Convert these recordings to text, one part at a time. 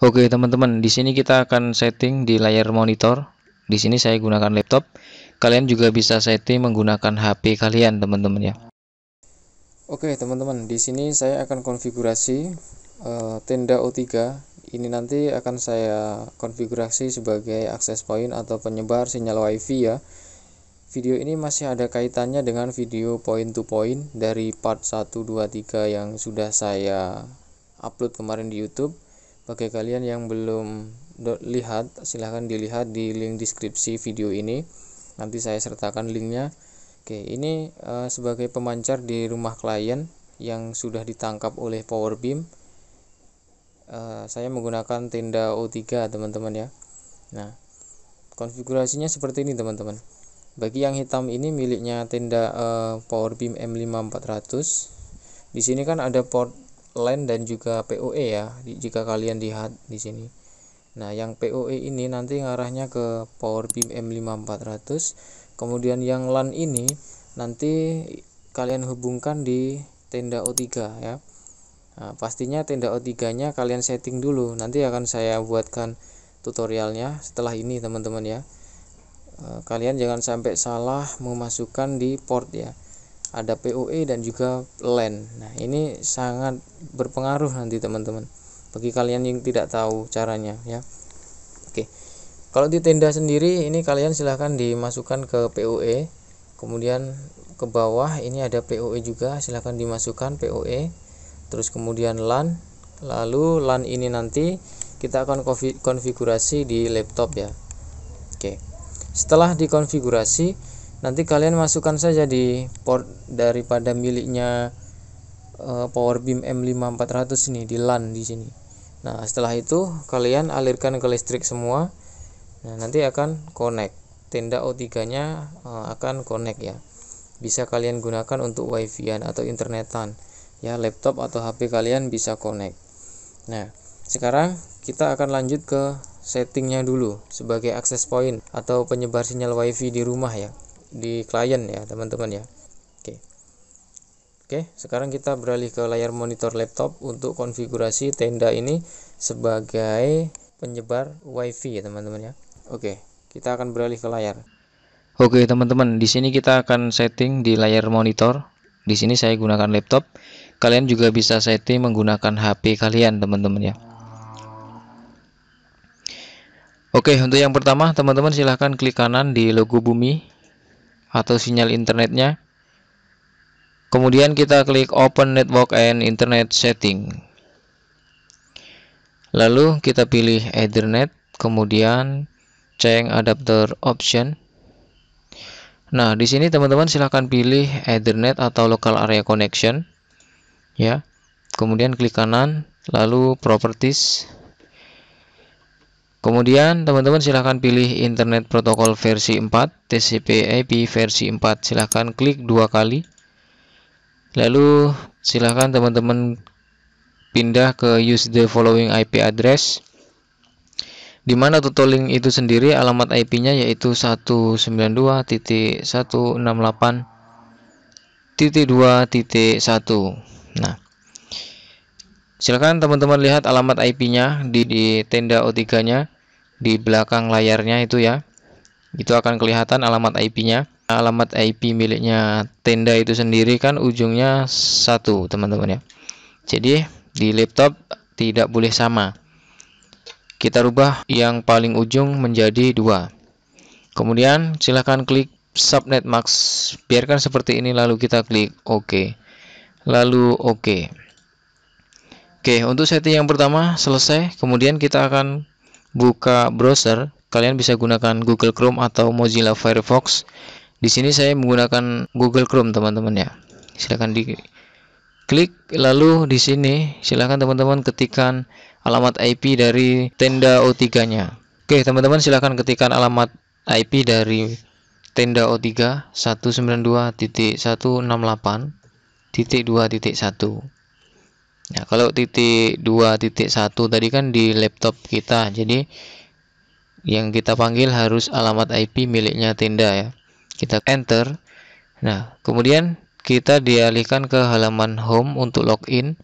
Oke, teman-teman, di sini kita akan setting di layar monitor. Di sini saya gunakan laptop. Kalian juga bisa setting menggunakan HP kalian, teman-teman ya. Oke, teman-teman, di sini saya akan konfigurasi uh, tenda O3. Ini nanti akan saya konfigurasi sebagai access point atau penyebar sinyal WiFi ya. Video ini masih ada kaitannya dengan video point to point dari part 1 2 3 yang sudah saya upload kemarin di YouTube bagi kalian yang belum lihat silahkan dilihat di link deskripsi video ini. Nanti saya sertakan linknya. Oke ini uh, sebagai pemancar di rumah klien yang sudah ditangkap oleh power beam. Uh, saya menggunakan tenda O3 teman-teman ya. Nah konfigurasinya seperti ini teman-teman. Bagi yang hitam ini miliknya tenda uh, power beam M5400 di sini kan ada port LAN dan juga PoE ya jika kalian lihat di sini. Nah yang PoE ini nanti ngarahnya ke power beam M5400 kemudian yang LAN ini nanti kalian hubungkan di tenda O3 ya. Nah, pastinya tenda O3 nya kalian setting dulu. Nanti akan saya buatkan tutorialnya setelah ini teman-teman ya. E, kalian jangan sampai salah memasukkan di port ya ada PoE dan juga LAN. Nah, ini sangat berpengaruh nanti teman-teman. Bagi kalian yang tidak tahu caranya ya. Oke. Kalau di tenda sendiri ini kalian silahkan dimasukkan ke PoE. Kemudian ke bawah ini ada PoE juga, silahkan dimasukkan PoE. Terus kemudian LAN. Lalu LAN ini nanti kita akan konfigurasi di laptop ya. Oke. Setelah dikonfigurasi nanti kalian masukkan saja di port daripada miliknya uh, power beam M5400 ini di LAN di sini. Nah setelah itu kalian alirkan ke listrik semua. Nah nanti akan connect. Tenda O3 nya uh, akan connect ya. Bisa kalian gunakan untuk wifi-an atau internetan. Ya laptop atau HP kalian bisa connect. Nah sekarang kita akan lanjut ke settingnya dulu sebagai access point atau penyebar sinyal wifi di rumah ya di klien ya teman-teman ya. Oke. Oke sekarang kita beralih ke layar monitor laptop untuk konfigurasi tenda ini sebagai penyebar wifi ya teman-teman ya. Oke kita akan beralih ke layar. Oke teman-teman di sini kita akan setting di layar monitor. Di sini saya gunakan laptop. Kalian juga bisa setting menggunakan HP kalian teman-teman ya. Oke, untuk yang pertama, teman-teman silahkan klik kanan di logo bumi atau sinyal internetnya. Kemudian kita klik Open Network and Internet Setting. Lalu kita pilih Ethernet, kemudian change adapter option. Nah, di sini teman-teman silahkan pilih Ethernet atau Local Area Connection. Ya. Kemudian klik kanan, lalu Properties. Kemudian teman-teman silahkan pilih internet protokol versi 4 TCP/IP versi 4 silahkan klik dua kali. Lalu silahkan teman-teman pindah ke use the following IP address. Di mana itu sendiri alamat IP-nya yaitu 192.168.2.1 nah Silakan teman-teman lihat alamat IP-nya di, di tenda O3-nya di belakang layarnya itu ya. Itu akan kelihatan alamat IP-nya. Alamat IP miliknya tenda itu sendiri kan ujungnya satu teman-teman ya. Jadi di laptop tidak boleh sama. Kita rubah yang paling ujung menjadi dua. Kemudian silahkan klik subnet max. Biarkan seperti ini lalu kita klik OK. Lalu OK. OK. Oke, untuk setting yang pertama selesai. Kemudian kita akan buka browser. Kalian bisa gunakan Google Chrome atau Mozilla Firefox. Di sini saya menggunakan Google Chrome, teman-teman ya. Silakan di klik lalu di sini silakan teman-teman ketikkan alamat IP dari tenda O3-nya. Oke, teman-teman silakan ketikkan alamat IP dari tenda O3 192.168.2.1. Nah, kalau titik 2 titik 1 tadi kan di laptop kita. Jadi yang kita panggil harus alamat IP miliknya tenda ya. Kita enter. Nah, kemudian kita dialihkan ke halaman home untuk login.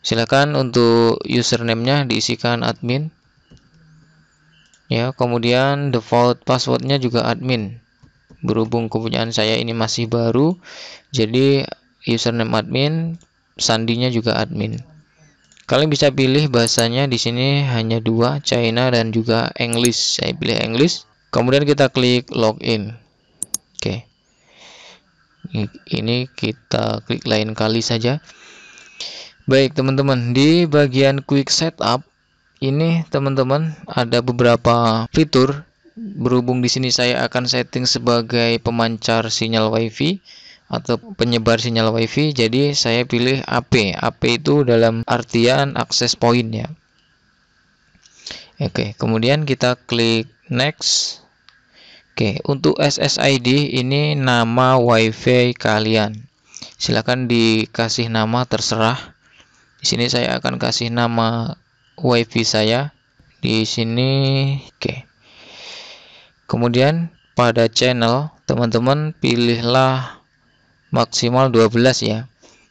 silakan untuk username-nya diisikan admin ya kemudian default passwordnya juga admin berhubung kepunyaan saya ini masih baru jadi username admin sandinya juga admin. Kalian bisa pilih bahasanya di sini hanya dua China dan juga English. Saya pilih English. Kemudian kita klik login. Oke. Ini kita klik lain kali saja. Baik teman-teman. Di bagian quick setup ini teman-teman ada beberapa fitur. Berhubung di sini saya akan setting sebagai pemancar sinyal wifi atau penyebar sinyal wifi jadi saya pilih AP AP itu dalam artian akses point ya. Oke kemudian kita klik next. Oke untuk SSID ini nama wifi kalian. Silahkan dikasih nama terserah. Di sini saya akan kasih nama wifi saya. Di sini oke. Kemudian pada channel teman-teman pilihlah maksimal 12 ya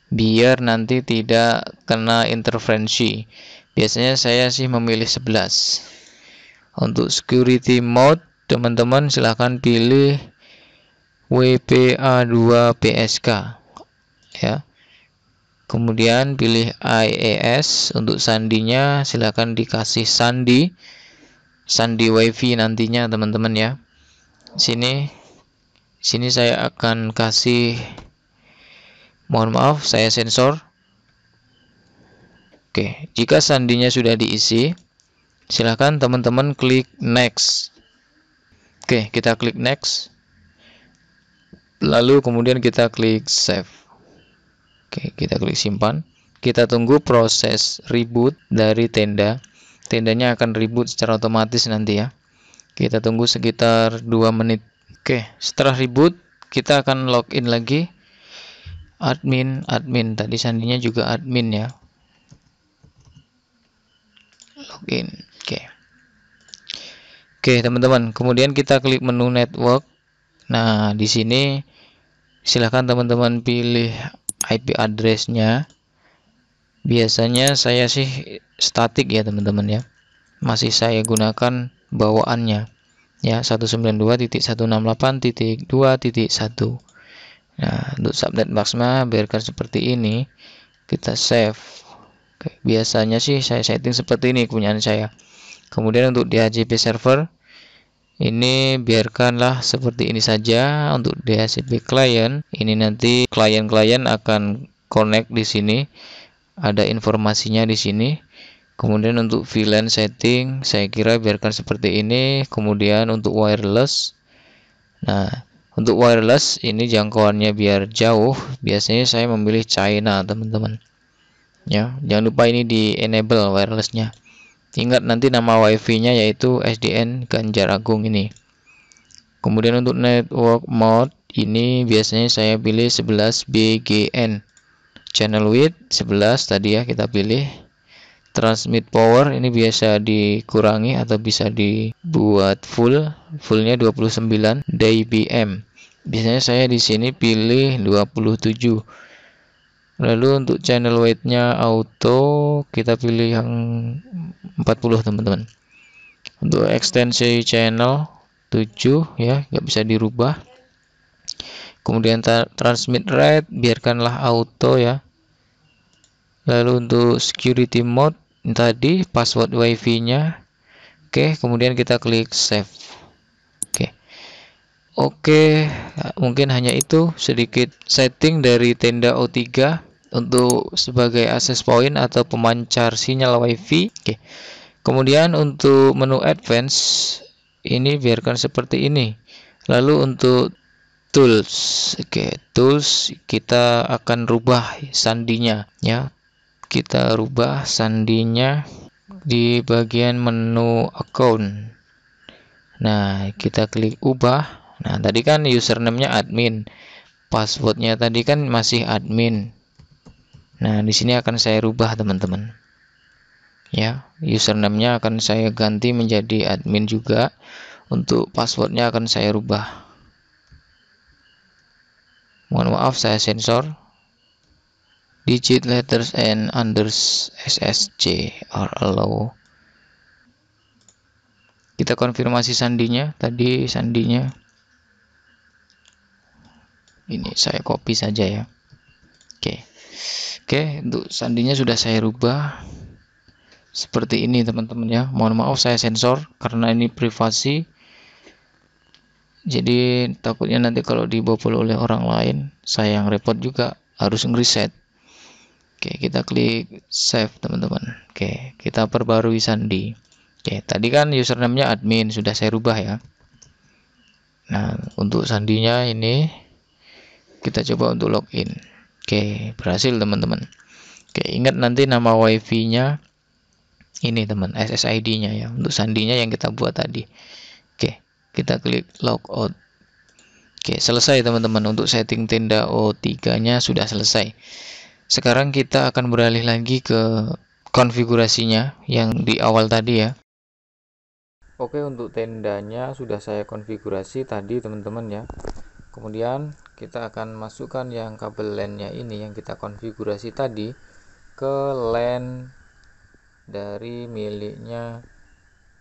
biar nanti tidak kena interferensi biasanya saya sih memilih 11 untuk security mode teman-teman silahkan pilih WPA2 PSK ya. Kemudian pilih IAS untuk sandinya silahkan dikasih sandi sandi wifi nantinya teman-teman ya. Sini sini saya akan kasih mohon maaf saya sensor. Oke jika sandinya sudah diisi silahkan teman-teman klik next. Oke kita klik next. Lalu kemudian kita klik save. Oke kita klik simpan. Kita tunggu proses reboot dari tenda. Tendanya akan reboot secara otomatis nanti ya. Kita tunggu sekitar 2 menit. Oke setelah reboot kita akan login lagi admin admin. Tadi sandinya juga admin ya. Login. Oke. Oke teman-teman. Kemudian kita klik menu network. Nah di sini silahkan teman-teman pilih IP addressnya. Biasanya saya sih statik ya teman-teman ya. Masih saya gunakan bawaannya. Ya 192.168.2.1 nah untuk subnet maxima biarkan seperti ini. Kita save. Oke, biasanya sih saya setting seperti ini kepunyaan saya. Kemudian untuk DHCP server ini biarkanlah seperti ini saja. Untuk DHCP client ini nanti klien-klien akan connect di sini. Ada informasinya di sini. Kemudian untuk VLAN setting saya kira biarkan seperti ini. Kemudian untuk wireless. Nah untuk wireless ini jangkauannya biar jauh. Biasanya saya memilih China teman-teman. Ya jangan lupa ini di enable wirelessnya. Ingat nanti nama wifi nya yaitu SDN Ganjar Agung ini. Kemudian untuk network mode ini biasanya saya pilih 11 BGN channel width 11 tadi ya kita pilih. Transmit power ini biasa dikurangi atau bisa dibuat full. Fullnya 29 dBm biasanya saya di sini pilih 27 lalu untuk channel weight-nya auto kita pilih yang 40 teman-teman. Untuk ekstensi channel 7 ya nggak bisa dirubah. Kemudian transmit rate biarkanlah auto ya. Lalu untuk security mode tadi password wifi nya oke kemudian kita klik save oke mungkin hanya itu sedikit setting dari tenda O3 untuk sebagai access point atau pemancar sinyal wifi. Oke kemudian untuk menu advance ini biarkan seperti ini. Lalu untuk tools oke tools kita akan rubah sandinya ya. Kita rubah sandinya di bagian menu account. Nah kita klik ubah nah tadi kan username-nya admin. Passwordnya tadi kan masih admin. Nah di sini akan saya rubah teman-teman. Ya username-nya akan saya ganti menjadi admin juga. Untuk passwordnya akan saya rubah. Mohon maaf saya sensor. Digit letters and unders SSC are allow. Kita konfirmasi sandinya tadi sandinya ini saya copy saja ya. Oke. Oke untuk sandinya sudah saya rubah. Seperti ini teman-teman ya. Mohon maaf saya sensor karena ini privasi. Jadi takutnya nanti kalau dibobol oleh orang lain saya yang repot juga harus ngereset. Oke kita klik save teman-teman. Oke kita perbarui sandi. Oke, tadi kan username-nya admin sudah saya rubah ya. Nah, untuk sandinya ini kita coba untuk login. Oke, berhasil teman-teman. Oke, ingat nanti nama wifi-nya ini teman, SSID-nya ya. Untuk sandinya yang kita buat tadi. Oke, kita klik logout. Oke, selesai teman-teman untuk setting tenda O3-nya sudah selesai. Sekarang kita akan beralih lagi ke konfigurasinya yang di awal tadi ya. Oke untuk tendanya sudah saya konfigurasi tadi teman-teman ya kemudian kita akan masukkan yang kabel LAN-nya ini yang kita konfigurasi tadi ke LAN dari miliknya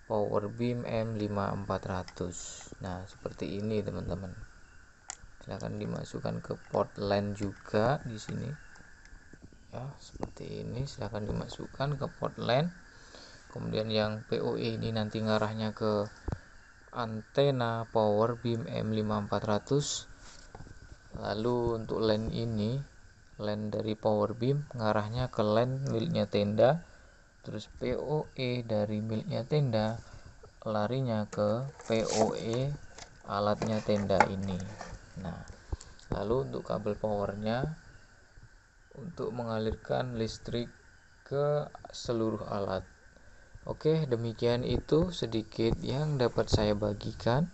Powerbeam M5400 nah seperti ini teman-teman. Silahkan dimasukkan ke port LAN juga di sini. Ya seperti ini. Silahkan dimasukkan ke port LAN kemudian yang PoE ini nanti ngarahnya ke antena power beam M5400 lalu untuk LAN ini LAN dari power beam ngarahnya ke LAN miliknya tenda. Terus PoE dari miliknya tenda larinya ke PoE alatnya tenda ini. Nah lalu untuk kabel powernya untuk mengalirkan listrik ke seluruh alat Oke, demikian itu sedikit yang dapat saya bagikan.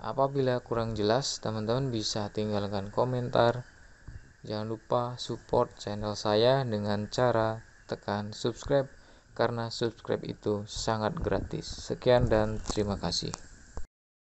Apabila kurang jelas, teman-teman bisa tinggalkan komentar. Jangan lupa support channel saya dengan cara tekan subscribe karena subscribe itu sangat gratis. Sekian dan terima kasih.